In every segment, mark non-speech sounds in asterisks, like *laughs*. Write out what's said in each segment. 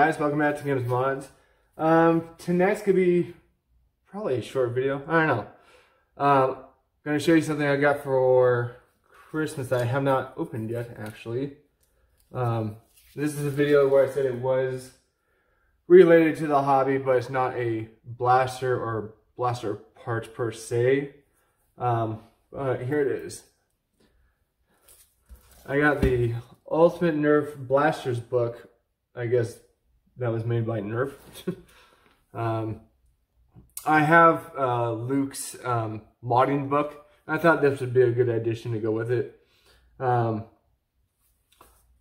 Guys, welcome back to Gims Mods. Um, tonight's gonna be probably a short video. I don't know. Um, I'm gonna show you something I got for Christmas that I have not opened yet, actually. Um, this is a video where I said it was related to the hobby, but it's not a blaster or blaster parts per se. Um, but here it is. I got the Ultimate Nerf Blasters book. I guess that was made by Nerf. *laughs* um, I have uh, Luke's um, modding book. I thought this would be a good addition to go with it. Um,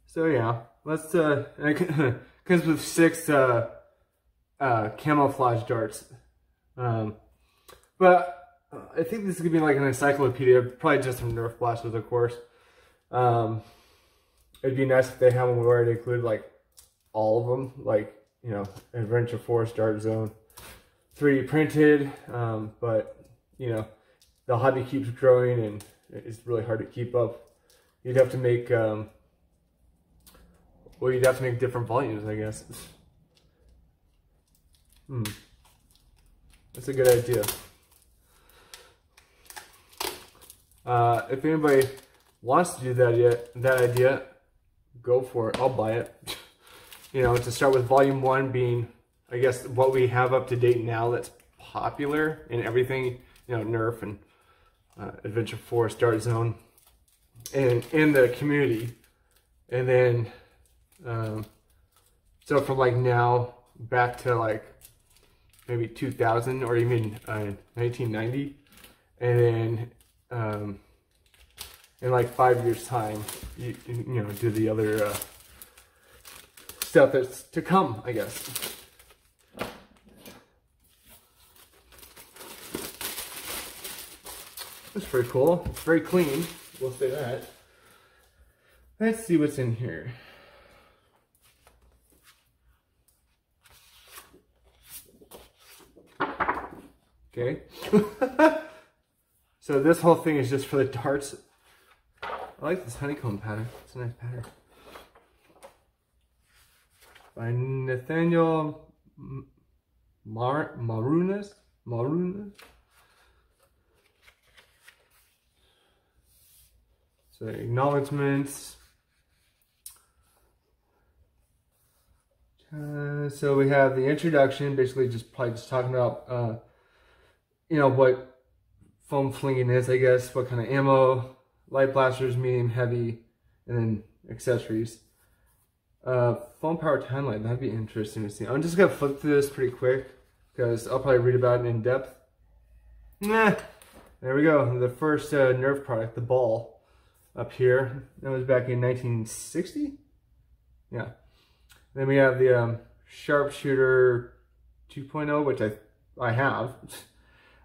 so yeah, let's, uh, *laughs* comes with six uh, uh, camouflage darts. Um, but I think this is gonna be like an encyclopedia, probably just some Nerf blasters, of course. Um, it'd be nice if they have one where it include like all of them, like you know, Adventure Force, Dart Zone, 3D printed. Um, but you know, the hobby keeps growing and it's really hard to keep up. You'd have to make, um, well, you'd have to make different volumes, I guess. Hmm. That's a good idea. Uh, if anybody wants to do that yet, that idea, go for it. I'll buy it. *laughs* you know, to start with volume one being, I guess, what we have up to date now that's popular in everything, you know, Nerf and uh, Adventure Force, Dart Zone, and in the community. And then, um, so from like now back to like maybe 2000 or even uh, 1990. And then um, in like five years time, you, you know, do the other uh, stuff that's to come, I guess. That's pretty cool. It's very clean. We'll say that. Let's see what's in here. Okay. *laughs* so this whole thing is just for the darts. I like this honeycomb pattern. It's a nice pattern. By Nathaniel Mar Marunas. Marunas. So acknowledgements. Uh, so we have the introduction, basically just probably just talking about uh, you know, what foam flinging is, I guess, what kind of ammo, light blasters, medium, heavy, and then accessories. Uh, foam power timeline, that'd be interesting to see. I'm just gonna flip through this pretty quick because I'll probably read about it in depth. Nah, there we go. The first uh, Nerf product, the ball, up here. That was back in 1960. Yeah. Then we have the um, Sharpshooter 2.0, which I I have. *laughs*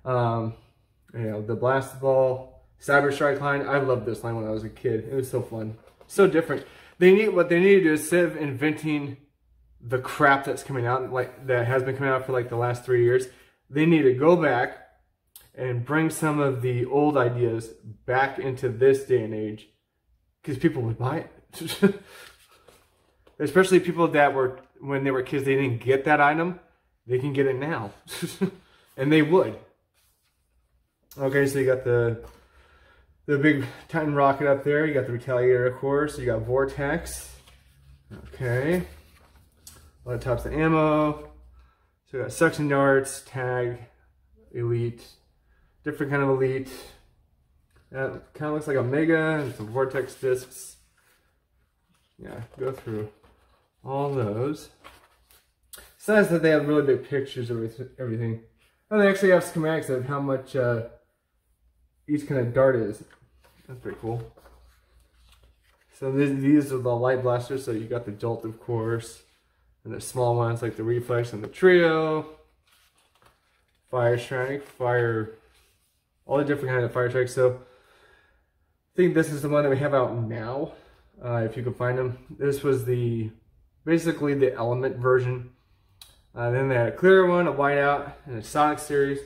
Um, you know, the Blast Ball, Cyber Strike line. I loved this line when I was a kid. It was so fun. So different. They need what they need to do is instead of inventing the crap that's coming out, like that has been coming out for like the last three years, they need to go back and bring some of the old ideas back into this day and age because people would buy it. *laughs* Especially people that were, when they were kids, they didn't get that item. They can get it now. *laughs* and they would. Okay, so you got the the big Titan rocket up there. You got the Retaliator, of course. You got Vortex. Okay. A lot of types of ammo. So you got suction darts, tag, elite, different kind of elite. That kind of looks like a mega and some vortex discs. Yeah, go through all those. It's nice that they have really big pictures of everything. And they actually have schematics of how much uh, each kind of dart is. That's pretty cool. So these are the light blasters. So you got the Jolt, of course, and the small ones like the Reflex and the Trio. Fire Strike, Fire, all the different kind of Fire Strikes. So I think this is the one that we have out now, uh, if you can find them. This was the, basically the Element version. Uh, then they had a clear one, a whiteout, and a Sonic series.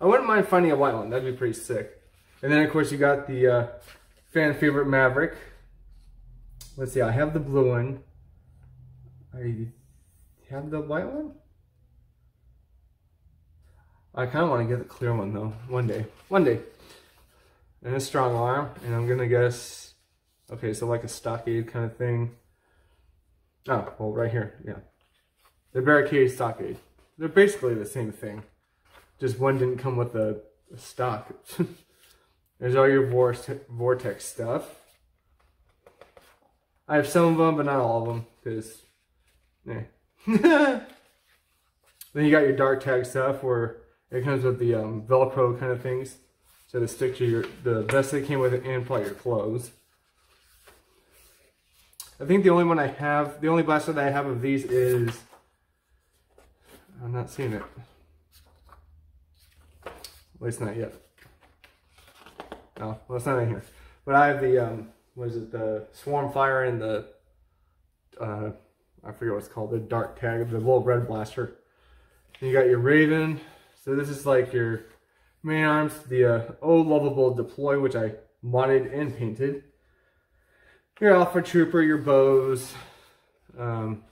I wouldn't mind finding a white one. That'd be pretty sick. And then, of course, you got the uh, fan favorite Maverick. Let's see, I have the blue one. I have the white one. I kind of want to get the clear one though, one day. One day. And a strong arm, and I'm gonna guess, okay, so like a stockade kind of thing. Oh, well, right here, yeah. The barricade stockade. They're basically the same thing. Just one didn't come with a, a stock. *laughs* There's all your vortex stuff. I have some of them, but not all of them, because, eh. *laughs* then you got your Dart Tag stuff, where it comes with the um, Velcro kind of things. So to stick to your, the vest that came with it and probably your clothes. I think the only one I have, the only blaster that I have of these is, I'm not seeing it. At least not yet. No, well, it's not in here. But I have the, um, what is it, the Swarm Fire and the, uh, I forget what it's called, the Dart Tag, the little red blaster. And you got your Raven. So this is like your main arms, the uh, old lovable deploy, which I modded and painted. Your Alpha Trooper, your bows, um,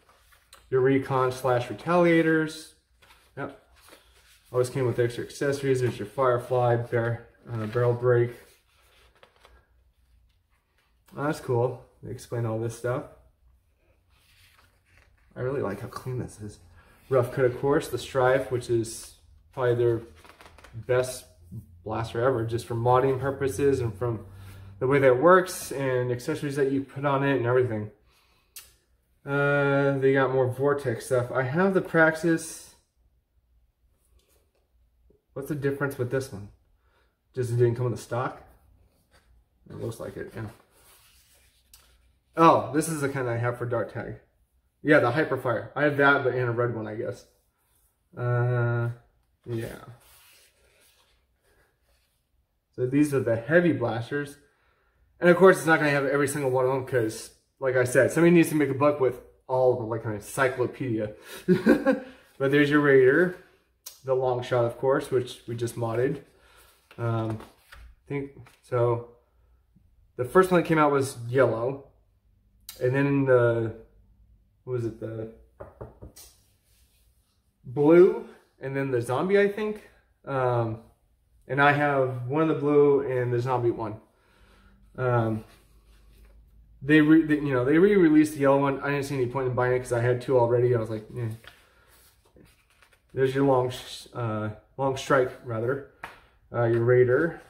your recon slash retaliators. Always came with extra accessories. There's your Firefly, bear, uh, barrel brake. Oh, that's cool. They explain all this stuff. I really like how clean this is. Rough cut, of course. The Strife, which is probably their best blaster ever, just for modding purposes and from the way that it works and accessories that you put on it and everything. Uh, they got more Vortex stuff. I have the Praxis. What's the difference with this one? Just didn't come with the stock? It looks like it, yeah. Oh, this is the kind I have for Dart Tag. Yeah, the Hyperfire. I have that, but in a red one, I guess. Uh, yeah. So these are the heavy blasters. And of course, it's not going to have every single one of them because, like I said, somebody needs to make a buck with all of them, like an encyclopedia. *laughs* but there's your Raider, the long shot, of course, which we just modded. Um, I think so. The first one that came out was yellow, and then the what was it the blue, and then the zombie, I think. Um, and I have one of the blue and the zombie one. Um, they, re, they, you know, they re-released the yellow one. I didn't see any point in buying it because I had two already. I was like, eh. There's your long, uh, long strike rather, uh, your Raider.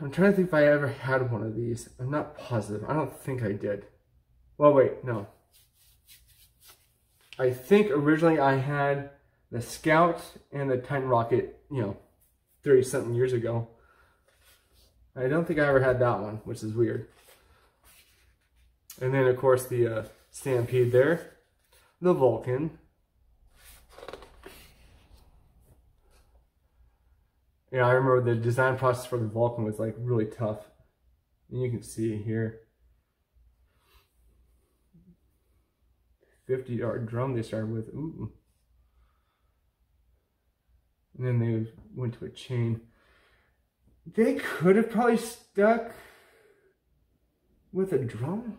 I'm trying to think if I ever had one of these. I'm not positive. I don't think I did. Well, wait, no. I think originally I had the Scout and the Titan Rocket, you know, 30 something years ago. I don't think I ever had that one, which is weird. And then, of course, the uh, Stampede there. The Vulcan. Yeah, I remember the design process for the Vulcan was like really tough. And you can see here. 50 yard drum they started with. Ooh. And then they went to a chain. They could have probably stuck with a drum.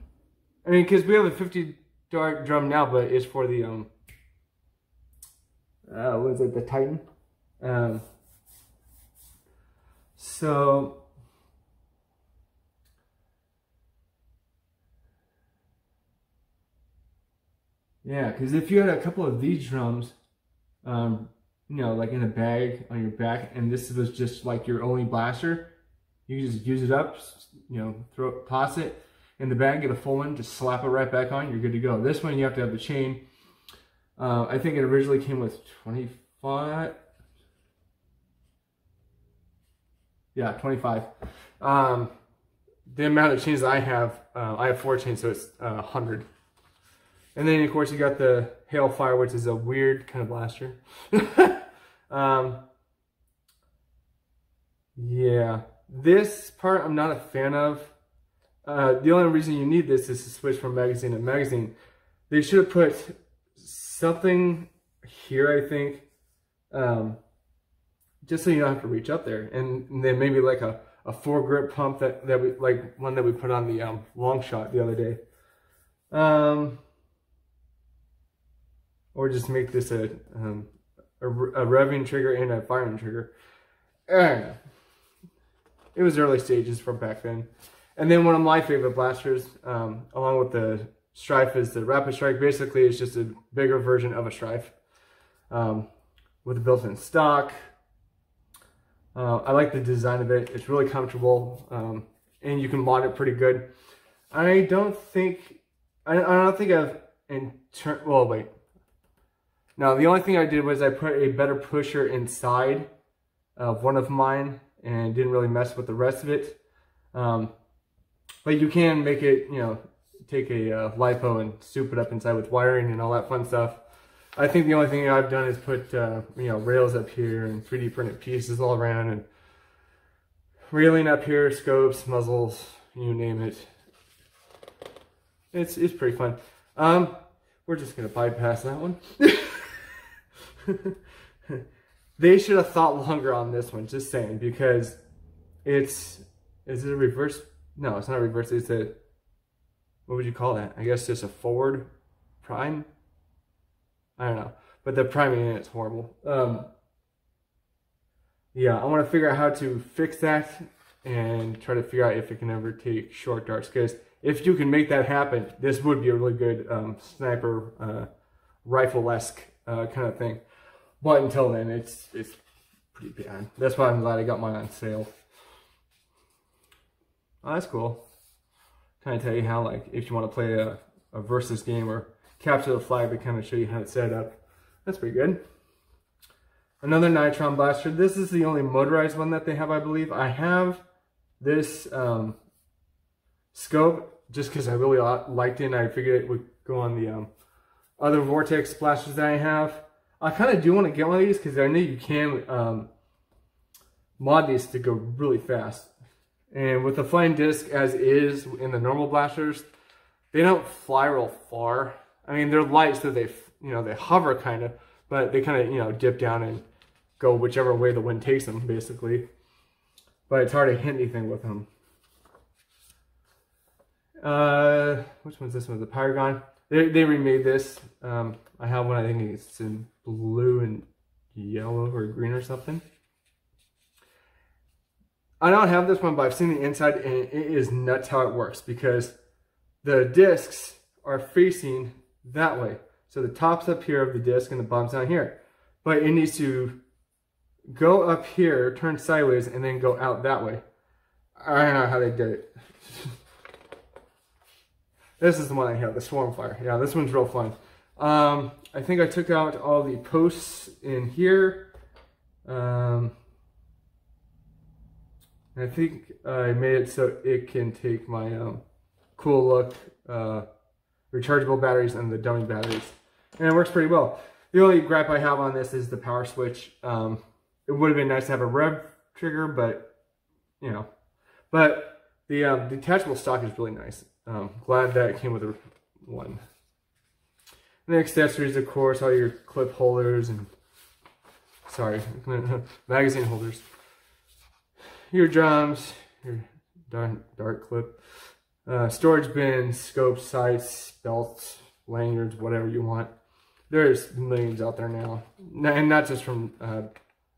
I mean, because we have a 50 dart drum now, but it's for the, um, uh, was it the Titan? Um, so, Yeah, because if you had a couple of these drums, um, you know, like in a bag on your back, and this was just like your only blaster, you just use it up, you know, throw toss it in the bag, get a full one, just slap it right back on, you're good to go. This one, you have to have the chain. Uh, I think it originally came with 25. Yeah, 25. Um, the amount of chains I have, uh, I have four chains, so it's uh, 100. And then, of course, you got the Hailfire, which is a weird kind of blaster. *laughs* um, yeah, this part I'm not a fan of. Uh, the only reason you need this is to switch from magazine to magazine. They should have put something here, I think, um, just so you don't have to reach up there. And, and then maybe like a, a foregrip pump that, that we, like one that we put on the um, long shot the other day. Um, or just make this a, um, a, a revving trigger and a firing trigger. I don't know. It was early stages from back then. And then one of my favorite blasters, um, along with the Strife, is the Rapid Strike. Basically, it's just a bigger version of a Strife um, with a built-in stock. Uh, I like the design of it. It's really comfortable, um, and you can mod it pretty good. I don't think, I, I don't think I've, in turn, well, wait. Now, the only thing I did was I put a better pusher inside of one of mine and didn't really mess with the rest of it. Um, but you can make it, you know, take a uh, LiPo and soup it up inside with wiring and all that fun stuff. I think the only thing I've done is put, uh, you know, rails up here and 3D printed pieces all around and railing up here, scopes, muzzles, you name it. It's, it's pretty fun. Um, we're just going to bypass that one. *laughs* they should have thought longer on this one, just saying, because it's, is it a reverse? No, it's not a reverse. It's a, what would you call that? I guess just a forward prime. I don't know, but the priming in it's horrible. Um, yeah, I want to figure out how to fix that and try to figure out if it can ever take short darts. Because if you can make that happen, this would be a really good um, sniper uh, rifle-esque uh, kind of thing. But until then, it's it's pretty bad. That's why I'm glad I got mine on sale. Oh, that's cool. Kind of tell you how, like, if you want to play a, a versus game or capture the flag to kind of show you how it's set up. That's pretty good. Another Nitron Blaster. This is the only motorized one that they have, I believe. I have this um, scope just because I really liked it and I figured it would go on the um, other Vortex blasters that I have. I kind of do want to get one of these because I know you can um, mod these to go really fast. And with the flying disc as is in the normal blasters, they don't fly real far. I mean, they're light, so they, you know, they hover kind of, but they kind of, you know, dip down and go whichever way the wind takes them, basically. But it's hard to hit anything with them. Uh, which one's this one? The Paragon. They, they remade this. Um, I have one, I think it's in blue and yellow or green or something. I don't have this one, but I've seen the inside and it is nuts how it works because the discs are facing that way. So the top's up here of the disc and the bottom's down here. But it needs to go up here, turn sideways, and then go out that way. I don't know how they did it. *laughs* this is the one I have, the Swarm Flyer. Yeah, this one's real fun. Um, I think I took out all the posts in here. Um, I think I made it so it can take my um, cool look uh, rechargeable batteries and the dummy batteries. And it works pretty well. The only gripe I have on this is the power switch. Um, it would have been nice to have a rev trigger, but, you know. But the um, detachable stock is really nice. Um, glad that it came with a one. And the accessories, of course, all your clip holders and, sorry, *laughs* magazine holders. Your drums, your dart, clip, uh, storage bins, scopes, sights, belts, lanyards, whatever you want. There's millions out there now. And not just from uh,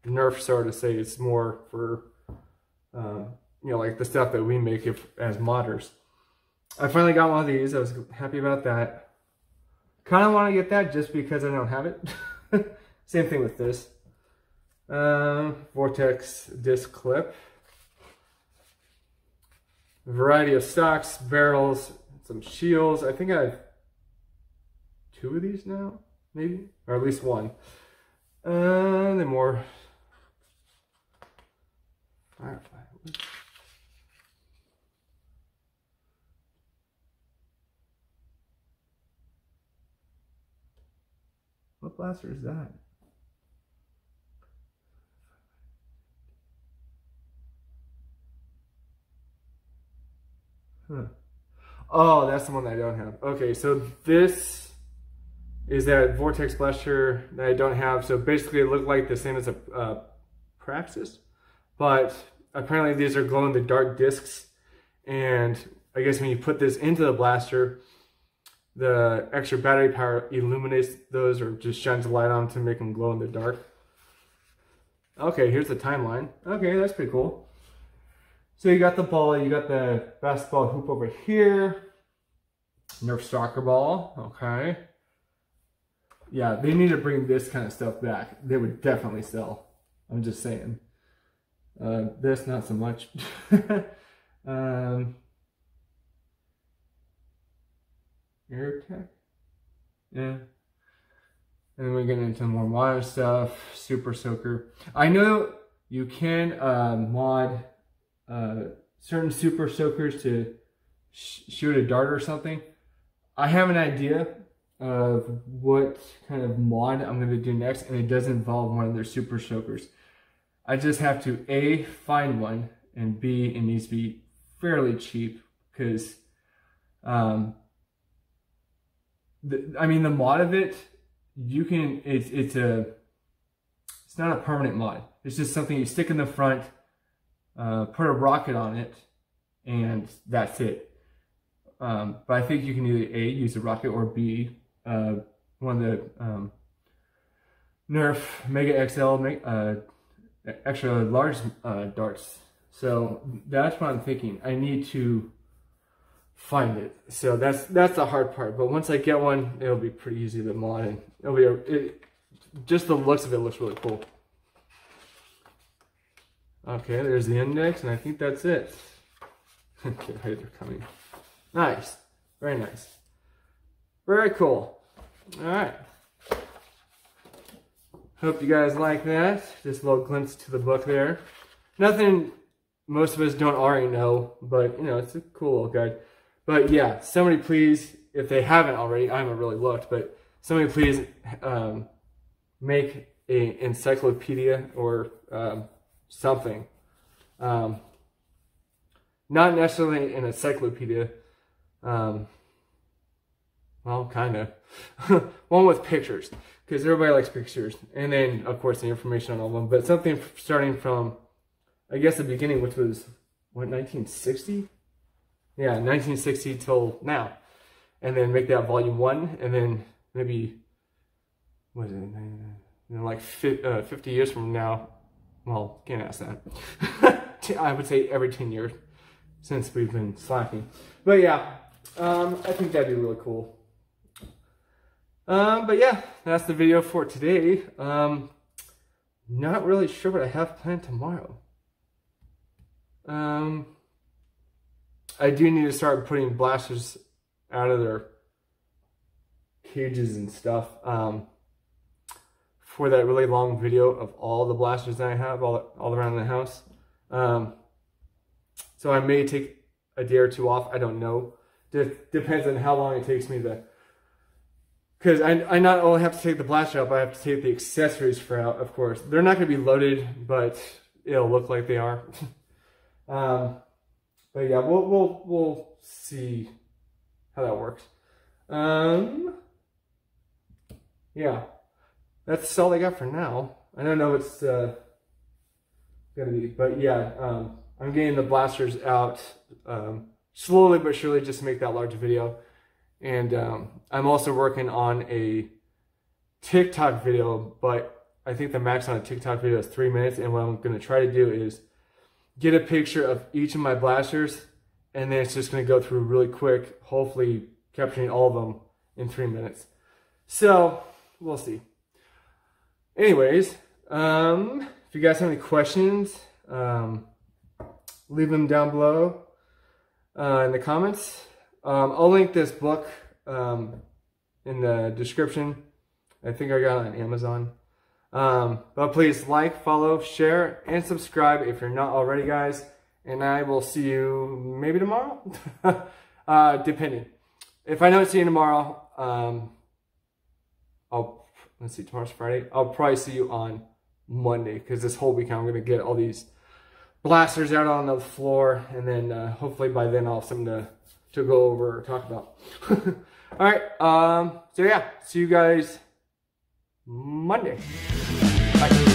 Nerf, so to say, it's more for, um, you know, like the stuff that we make if, as modders. I finally got one of these. I was happy about that. Kind of want to get that just because I don't have it. *laughs* Same thing with this. Um, Vortex disc clip a variety of stocks, barrels, some shields. I think I have two of these now, maybe, or at least one. Uh, then more. What blaster is that? Oh, that's the one that I don't have. Okay, so this is that Vortex Blaster that I don't have. So basically it looked like the same as a uh, Praxis, but apparently these are glow in the dark discs. And I guess when you put this into the blaster, the extra battery power illuminates those or just shines a light on them to make them glow in the dark. Okay, here's the timeline. Okay, that's pretty cool. So you got the ball, you got the basketball hoop over here. Nerf soccer ball, okay. Yeah, they need to bring this kind of stuff back. They would definitely sell. I'm just saying. Uh, this, not so much. *laughs* um, AirTech? Yeah. And then we get into more modern stuff, Super Soaker. I know you can uh, mod uh, certain Super Soakers to sh shoot a dart or something. I have an idea of what kind of mod I'm going to do next, and it does involve one of their Super Soakers. I just have to A, find one, and B, it needs to be fairly cheap, because, um, I mean, the mod of it, you can, it's, it's a, it's not a permanent mod. It's just something you stick in the front, uh, put a rocket on it, and that's it. Um, but I think you can either A, use a rocket, or B, uh, one of the um, Nerf Mega XL uh, extra large uh, darts. So that's what I'm thinking. I need to find it. So that's that's the hard part. But once I get one, it'll be pretty easy to mod. It'll be a, it, just the looks of it looks really cool. Okay, there's the index, and I think that's it. *laughs* okay, they're coming. Nice, very nice, very cool. All right. Hope you guys like that. Just a little glimpse to the book there. Nothing most of us don't already know, but you know, it's a cool little guide. But yeah, somebody please, if they haven't already, I haven't really looked, but somebody please um, make a encyclopedia or um, something. Um, not necessarily an encyclopedia. Um, well, kind of. *laughs* One with pictures because everybody likes pictures. And then, of course, the information on all of them. But something starting from, I guess, the beginning, which was, what, 1960? Yeah, 1960 till now. And then make that volume one. And then maybe, what is it, like 50 uh, years from now, well, can't ask that. *laughs* I would say every 10 years since we've been slacking. But yeah, um, I think that'd be really cool. Um, but yeah, that's the video for today. Um, not really sure what I have planned tomorrow. Um, I do need to start putting blasters out of their cages and stuff. Um, for that really long video of all the blasters that I have all, all around the house. Um, so I may take a day or two off. I don't know. De depends on how long it takes me to because I, I not only have to take the blaster out, but I have to take the accessories for out, of course. They're not going to be loaded, but it'll look like they are. *laughs* um, but yeah, we'll, we'll, we'll see how that works. Um, yeah, that's all I got for now. I don't know what's uh, to be, but yeah, um, I'm getting the blasters out um, slowly but surely just to make that large video. And um, I'm also working on a TikTok video, but I think the max on a TikTok video is three minutes. And what I'm going to try to do is get a picture of each of my blasters, and then it's just going to go through really quick, hopefully capturing all of them in three minutes. So we'll see. Anyways, um, if you guys have any questions, um, leave them down below uh, in the comments. Um, I'll link this book um, in the description. I think I got it on Amazon. Um, but please like, follow, share, and subscribe if you're not already, guys. And I will see you maybe tomorrow, *laughs* uh, depending. If I don't see you tomorrow, um, I'll let's see, tomorrow's Friday. I'll probably see you on Monday because this whole weekend I'm gonna get all these blasters out on the floor, and then uh, hopefully by then I'll have something to to go over or talk about. *laughs* All right. Um, so yeah, see you guys Monday. Bye.